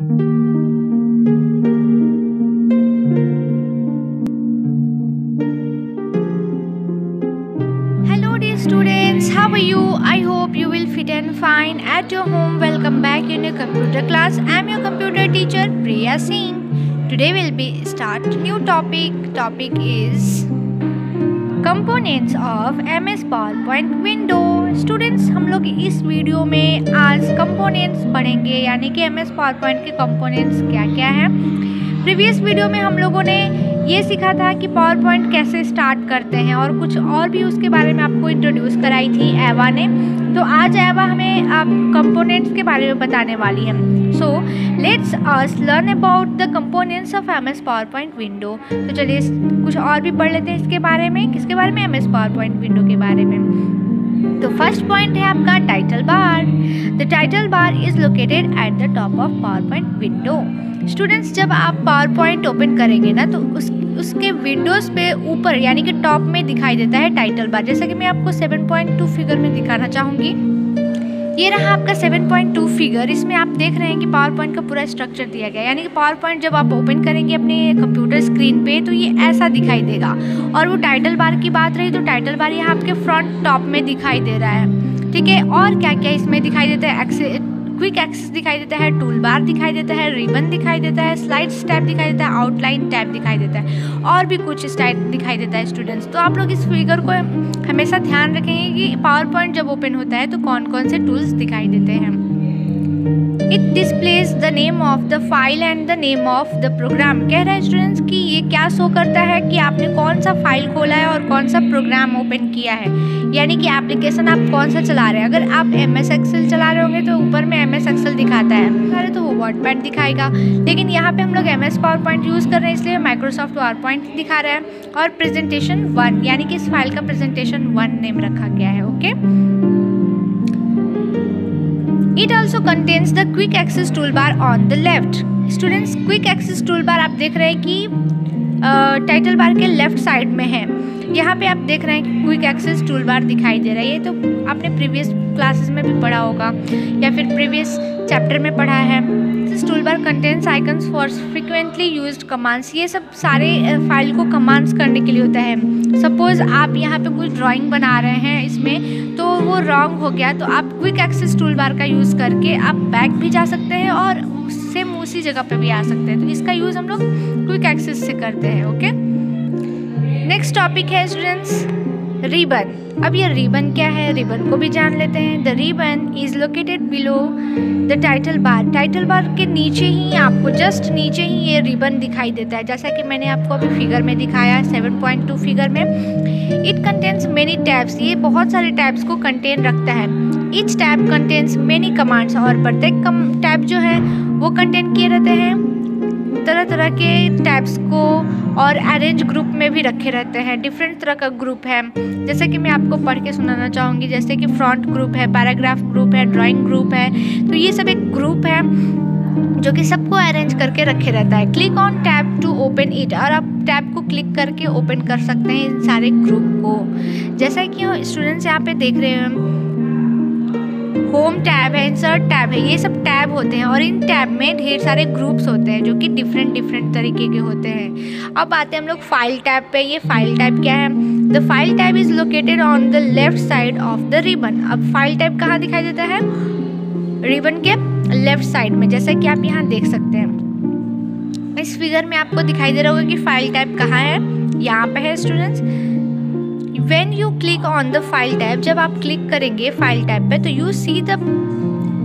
Hello dear students, how are you? I hope you will fit and fine at your home. Welcome back in your computer class. I am your computer teacher Priya Singh. Today we'll be start new topic. Topic is components S PowerPoint window students हम लोग इस video में आज components पढ़ेंगे, यानी कि M S power point के components क्या क्या हैं। प्रीवियस वीडियो में हम लोगों ने ये सीखा था कि पावर पॉइंट कैसे स्टार्ट करते हैं, और कुछ और भी उसके बारे में आपको इंट्रोड्यूस कराई थी एवा ने। तो आज एवा हमें आप कंपोनेंट्स के बारे में बताने वाली है। So let's us learn about the components of M S PowerPoint window तो चलिए कुछ और भी पढ़ लेते हैं इसके बारे में। किसके बारे में? M S power point window के बारे में। तो फ़र्स्ट पॉइंट है आपका title bar the title bar is located at the top of PowerPoint window students जब आप पावर पॉइंट ओपन करेंगे ना तो उस उसके विंडोज़ पे ऊपर, यानी कि टॉप में दिखाई देता है टाइटल बार जैसा कि मैं आपको 7.2 फिगर में दिखाना चाहूँगी। ये रहा आपका 7.2 फिगर इसमें आप देख रहे हैं कि पावर पॉइंट का पूरा स्ट्रक्चर दिया गया यानी कि पावर पॉइंट जब आप ओपन करेंगे अपने कंप्यूटर स्क्रीन पे तो ये ऐसा दिखाई देगा। और वो टाइटल बार की बात रही तो टाइटल बार यहाँ आपके फ्रंट टॉप में दिखाई दे रहा है। ठीक है? और क्या क्या इसमें दिखाई देता है? क्विक एक्सेस दिखाई देता है टूल बार दिखाई देता है, रिबन दिखाई देता है स्लाइड टैब दिखाई देता है, आउटलाइन टैब दिखाई देता है और भी कुछ स्टाइल दिखाई देता है स्टूडेंट्स। तो आप लोग इस फिगर को हमेशा ध्यान रखेंगे कि पावर पॉइंट जब ओपन होता है तो कौन कौन से टूल्स दिखाई देते हैं। It displays the name of the file and the name of the program कह रहा है स्टूडेंट्स कि ये क्या शो करता है कि आपने कौन सा फ़ाइल खोला है और कौन सा प्रोग्राम ओपन किया है? यानी कि एप्लीकेशन आप कौन सा चला रहे हैं? अगर आप एम एस एक्सेल चला रहे होंगे तो ऊपर में एम एस एक्सेल दिखाता है। अरे तो वो वर्ड दिखाएगा। लेकिन यहाँ पे हम लोग M S power point use कर रहे हैं, इसलिए माइक्रोसॉफ्ट पावर पॉइंट दिखा रहा है। और प्रेजेंटेशन वन यानी कि इस फ़ाइल का प्रेजेंटेशन वन नेम रखा गया है okay It also contains the quick access toolbar on the left. Students, quick access toolbar आप देख रहे हैं कि टाइटल बार के लेफ़्ट साइड में है। यहाँ पे आप देख रहे हैं कि क्विक एक्सेस टूल बार दिखाई दे रहा है। ये तो आपने प्रीवियस क्लासेस में भी पढ़ा होगा या फिर प्रीवियस चैप्टर में पढ़ा है। This tool bar contents icons for frequently use commands ये सब सारे फ़ाइल को कमांड्स करने के लिए होता है। सपोज़ आप यहाँ पे कुछ ड्राइंग बना रहे हैं इसमें तो वो रॉन्ग हो गया तो आप क्विक एक्सेस टूल बार का यूज़ करके आप बैक भी जा सकते हैं और सेम उसी जगह पे भी आ सकते हैं। तो इसका यूज़ हम लोग क्विक एक्सेस से करते हैं ओके नेक्स्ट टॉपिक है स्टूडेंट्स रिबन। अब ये रिबन क्या है? रिबन को भी जान लेते हैं। The ribbon is located below the title bar title bar के नीचे ही, आपको जस्ट नीचे ही ये रिबन दिखाई देता है। जैसा कि मैंने आपको अभी फिगर में दिखाया 7.2 फिगर में। इट कंटेन्स मेनी टैब्स ये बहुत सारे टैब्स को कंटेन रखता है। Each tab contains many commands और प्रत्येक टैब जो है, वो कंटेन किए रहते हैं। तरह तरह के टैब्स को और अरेंज ग्रुप में भी रखे रहते हैं। डिफरेंट तरह का ग्रुप है। जैसे कि मैं आपको पढ़ के सुनाना चाहूँगी, जैसे कि फ्रंट ग्रुप है पैराग्राफ ग्रुप है ड्राइंग ग्रुप है। तो ये सब एक ग्रुप है, जो कि सबको अरेंज करके रखे रहता है। Click on tab to open it और आप टैब को क्लिक करके ओपन कर सकते हैं इन सारे ग्रुप को। जैसा कि स्टूडेंट्स यहाँ पे देख रहे हैं होम टैब है इंसर्ट टैब है, ये सब टैब होते हैं और इन टैब में ढेर सारे ग्रुप्स होते हैं जो कि डिफरेंट डिफरेंट तरीके के होते हैं। अब आते हैं हम लोग फ़ाइल टैब पे, ये फ़ाइल टैब क्या है? The file tab is located on the left side of the ribbon अब फ़ाइल टैब कहाँ दिखाई देता है? रिबन के लेफ़्ट साइड में, जैसा कि आप यहाँ देख सकते हैं। इस फिगर में आपको दिखाई दे रहा होगा कि फ़ाइल टैब कहाँ है। यहाँ पे है students when you click on the file tab जब आप क्लिक करेंगे फ़ाइल टैब पे तो you see the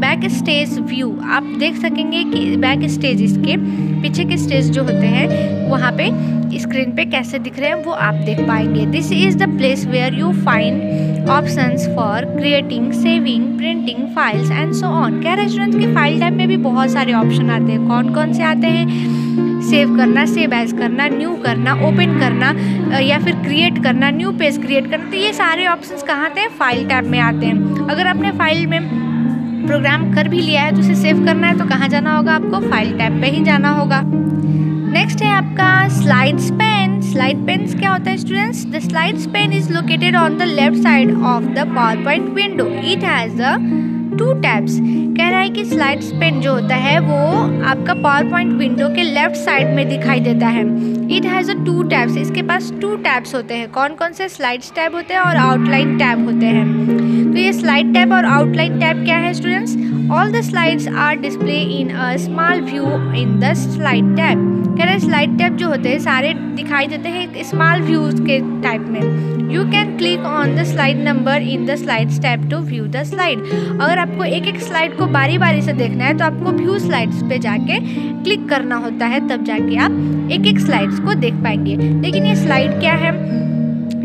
back stage view आप देख सकेंगे कि बैक स्टेज इसके पीछे के स्टेज जो होते हैं, वहाँ पे स्क्रीन पे कैसे दिख रहे हैं, वो आप देख पाएँगे. This is the place where you find options for creating saving printing files and so on क्या की फ़ाइल टाइप में भी बहुत सारे ऑप्शन आते हैं? कौन कौन से आते हैं? सेव करना सेव एज करना, न्यू करना, ओपन करना या फिर क्रिएट करना न्यू पेज क्रिएट करना तो ये सारे ऑप्शंस कहाँ आते हैं फ़ाइल टैब में आते हैं। अगर आपने फ़ाइल में प्रोग्राम कर भी लिया है तो उसे सेव करना है तो कहाँ जाना होगा आपको? फ़ाइल टैब पे ही जाना होगा। नेक्स्ट है आपका स्लाइड्स पेन स्लाइड पेन क्या होता है students the slides pane is located on the left side of the PowerPoint window it has the two tabs कह रहा है कि स्लाइड्स पेन जो होता है, वो आपका पावर पॉइंट विंडो के लेफ़्ट साइड में दिखाई देता है। It has a two tabs इसके पास टू टैब्स होते हैं। कौन कौन से स्लाइड्स टैब होते हैं और आउटलाइन टैब होते हैं। तो ये स्लाइड टैब और आउटलाइन टैब क्या है students all the slides are display in a small view in the slide tab कह रहे हैं स्लाइड टैब जो होते हैं, सारे दिखाई देते हैं स्मॉल व्यूज़ के टाइप में? You can click on the slide number in the slide tab to view the slide अगर आपको एक एक स्लाइड को बारी बारी से देखना है तो आपको व्यू स्लाइड्स पे जाके क्लिक करना होता है, तब जाके आप एक एक स्लाइड्स को देख पाएँगे। लेकिन ये स्लाइड क्या है?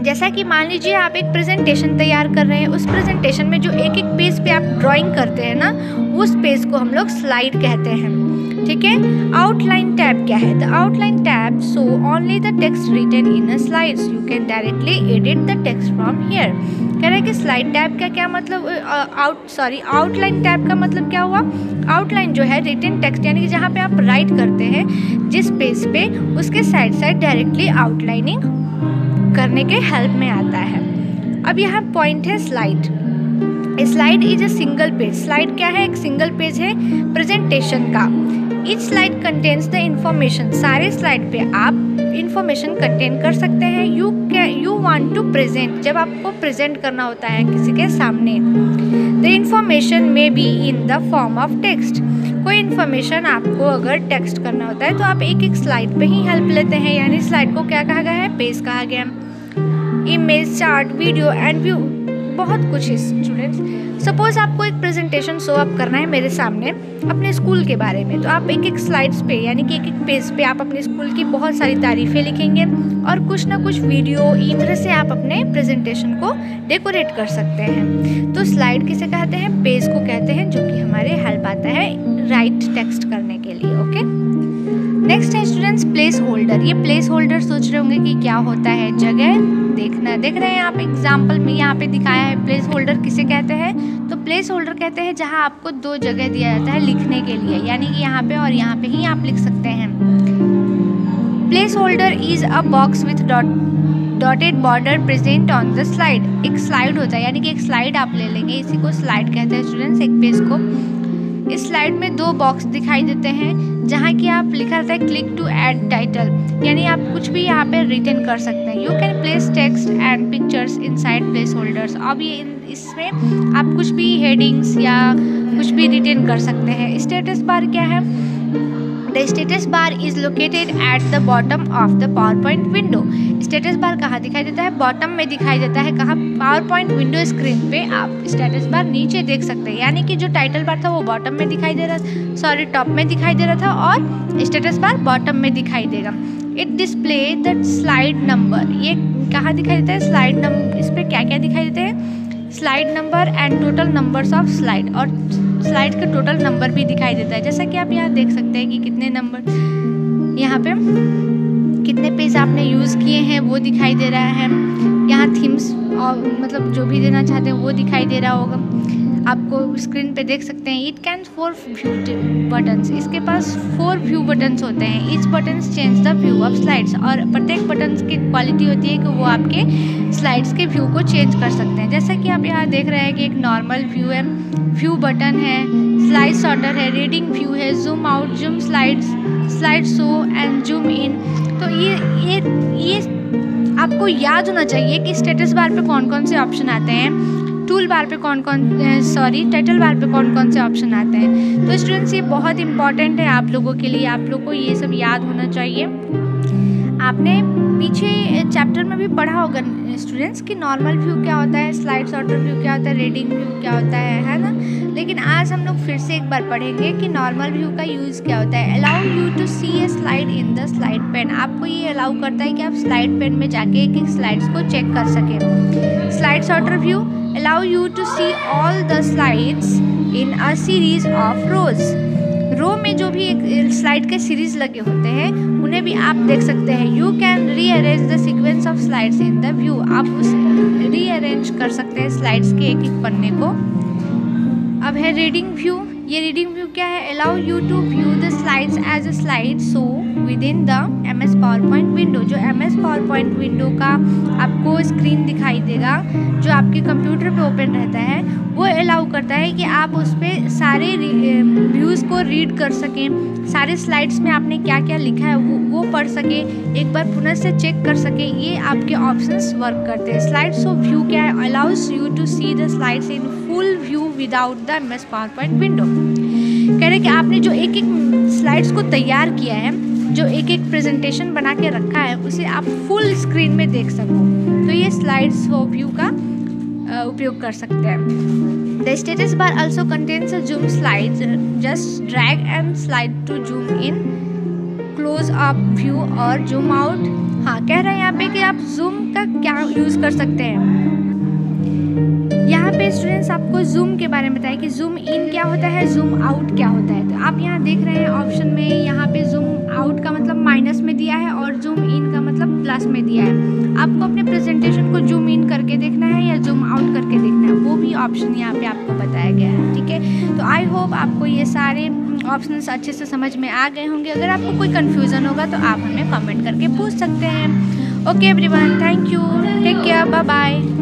जैसा कि मान लीजिए आप एक प्रेजेंटेशन तैयार कर रहे हैं, उस प्रेजेंटेशन में जो एक एक पेज पे आप ड्राइंग करते हैं ना, उस पेज को हम लोग स्लाइड कहते हैं। ठीक है? आउटलाइन टैब क्या है? The outline tab so only the text written in slides you can directly edit the text from here कह रहे हैं कि स्लाइड टैब का क्या मतलब आउट सॉरी आउटलाइन टैब का मतलब क्या हुआ? आउटलाइन जो है रिटन टेक्स्ट यानी कि जहाँ पे आप राइट करते हैं, जिस पेज पे उसके साइड साइड डायरेक्टली आउटलाइनिंग करने के हेल्प में आता है। अब यहाँ पॉइंट है slide slide is a single page slide क्या है? एक सिंगल पेज है प्रेजेंटेशन का। Each slide contains the information सारे स्लाइड पे आप इंफॉर्मेशन कंटेन कर सकते हैं। You you want to present जब आपको प्रेजेंट करना होता है किसी के सामने the information may be in the form of text कोई इन्फॉर्मेशन आपको अगर टेक्स्ट करना होता है तो आप एक एक स्लाइड पे ही हेल्प लेते हैं। यानी स्लाइड को क्या कहा गया है? पेज कहा गया। Image chart video and view बहुत कुछ है स्टूडेंट्स सपोज़ आपको एक प्रेजेंटेशन शो अप करना है मेरे सामने। अपने स्कूल के बारे में। तो आप एक एक स्लाइड्स पे, यानी कि एक एक पेज पे आप अपने स्कूल की बहुत सारी तारीफ़ें लिखेंगे और कुछ ना कुछ वीडियो इमेज से आप अपने प्रेजेंटेशन को डेकोरेट कर सकते हैं। तो स्लाइड किसे कहते हैं? पेज को कहते हैं, जो कि हमारे हेल्प आता है राइट टेक्स्ट करने के लिए ओके नेक्स्ट है स्टूडेंट्स प्लेस होल्डर ये प्लेस होल्डर सोच रहे होंगे कि क्या होता है जगह? देखना देख रहे हैं यहाँ पे एग्ज़ाम्पल में यहाँ पे दिखाया है प्लेस होल्डर किसे कहते हैं? तो प्लेस होल्डर कहते हैं जहाँ आपको दो जगह दिया जाता है लिखने के लिए, यानी कि यहाँ पे और यहाँ पे ही आप लिख सकते हैं। Placeholder is a box with dot dotted border present on the slide एक स्लाइड होता है, यानी कि एक स्लाइड आप ले लेंगे। इसी को स्लाइड कहते हैं स्टूडेंट्स एक पेज को। इस स्लाइड में दो बॉक्स दिखाई देते हैं, जहाँ की आप लिखा रहता है क्लिक टू ऐड टाइटल। यानी आप कुछ भी यहाँ पे रिटर्न कर सकते हैं। You can place text and pictures inside placeholders अब ये इसमें आप कुछ भी हेडिंग्स या कुछ भी रिटर्न कर सकते हैं। स्टेटस बार क्या है? Status bar is located at the bottom of the PowerPoint window status bar कहाँ दिखाई देता है? बॉटम में दिखाई देता है कहाँ? पॉइंट विंडो स्क्रीन पे आप स्टेटस बार नीचे देख सकते हैं। यानी कि जो टाइटल बार था वो बॉटम में दिखाई दे रहा सॉरी टॉप में दिखाई दे रहा था और स्टेटस बार बॉटम में दिखाई देगा it display the slide number ये कहाँ दिखाई देता है? स्लाइड नंबर इस पर क्या क्या दिखाई देते हैं? Slide number and total numbers of slide और स्लाइड का टोटल नंबर भी दिखाई देता है। जैसा कि आप यहाँ देख सकते हैं कि कितने नंबर यहाँ पे कितने पेज आपने यूज़ किए हैं, वो दिखाई दे रहा है। यहाँ थीम्स और मतलब जो भी देना चाहते हैं, वो दिखाई दे रहा होगा। आपको स्क्रीन पे देख सकते हैं। It can four view buttons इसके पास फोर व्यू बटन्स होते हैं। Each buttons change the view of slides और प्रत्येक बटन्स की क्वालिटी होती है कि वो आपके स्लाइड्स के व्यू को चेंज कर सकते हैं। जैसा कि आप यहाँ देख रहे हैं कि एक नॉर्मल व्यू है। व्यू बटन है। स्लाइड शॉर्टर है। रीडिंग व्यू है। Zoom out zoom slides slide show and zoom in तो ये ये ये आपको याद होना चाहिए कि स्टेटस बार पे कौन कौन से ऑप्शन आते हैं। टूल बार पे कौन कौन सॉरी टाइटल बार पे कौन कौन से ऑप्शन आते हैं? तो स्टूडेंट्स ये बहुत इंपॉर्टेंट है आप लोगों के लिए। आप लोग को ये सब याद होना चाहिए। आपने पीछे चैप्टर में भी पढ़ा होगा स्टूडेंट्स कि नॉर्मल व्यू क्या होता है स्लाइड्स ऑर्डर व्यू क्या होता है रीडिंग व्यू क्या होता है है ना? लेकिन आज हम लोग फिर से एक बार पढ़ेंगे कि नॉर्मल व्यू का यूज़ क्या होता है. Allow you to see a slide in the slide pane आपको ये अलाउ करता है कि आप स्लाइड पेन में जाके एक एक स्लाइड्स को चेक कर सकें. Slide sorter view allow you to see all the slides in a series of rows row में जो भी एक स्लाइड के सीरीज़ लगे होते हैं, उन्हें भी आप देख सकते हैं. You can rearrange the sequence of slides in the view आप उस रीअरेंज कर सकते हैं स्लाइड्स के एक एक पन्ने को. अब है रीडिंग व्यू ये रीडिंग व्यू क्या है? Allow you to view the slides as a slide show within the M S PowerPoint window जो M S power point window का आपको स्क्रीन दिखाई देगा, जो आपके कंप्यूटर पे ओपन रहता है, वो अलाउ करता है कि आप उस पर सारे व्यूज़ को रीड कर सकें। सारे स्लाइड्स में आपने क्या क्या लिखा है, वो वो पढ़ सके। एक बार पुनः से चेक कर सके। ये आपके ऑप्शंस वर्क करते हैं। स्लाइड्स ऑफ़ व्यू क्या है? Allows you to see the slides in full view without the M S PowerPoint window कह रहे कि आपने जो एक एक स्लाइड्स को तैयार किया है, जो एक एक प्रेजेंटेशन बना के रखा है, उसे आप फुल स्क्रीन में देख सको। तो ये स्लाइड्स ऑफ़ व्यू का उपयोग कर सकते हैं। The status bar also contains zoom slide just drag and slide to zoom in close up view और जूम आउट हाँ कह रहे हैं यहाँ पे कि आप जूम का क्या यूज़ कर सकते हैं। यहाँ पे स्टूडेंट्स आपको जूम के बारे में बताया कि जूम इन क्या होता है जूम आउट क्या होता है। तो आप यहाँ देख रहे हैं ऑप्शन में यहाँ पे जूम आउट का मतलब माइनस में दिया है और जूम इन का मतलब प्लस में दिया है। आपको अपने प्रेजेंटेशन को जूम इन करके देखना है या जूम आउट करके देखना है? वो भी ऑप्शन यहाँ पे आपको बताया गया है, ठीक है? तो आई होप आपको ये सारे ऑप्शंस अच्छे से समझ में आ गए होंगे। अगर आपको कोई कन्फ्यूज़न होगा तो आप हमें कमेंट करके पूछ सकते हैं। Okay everyone thank you take care bye bye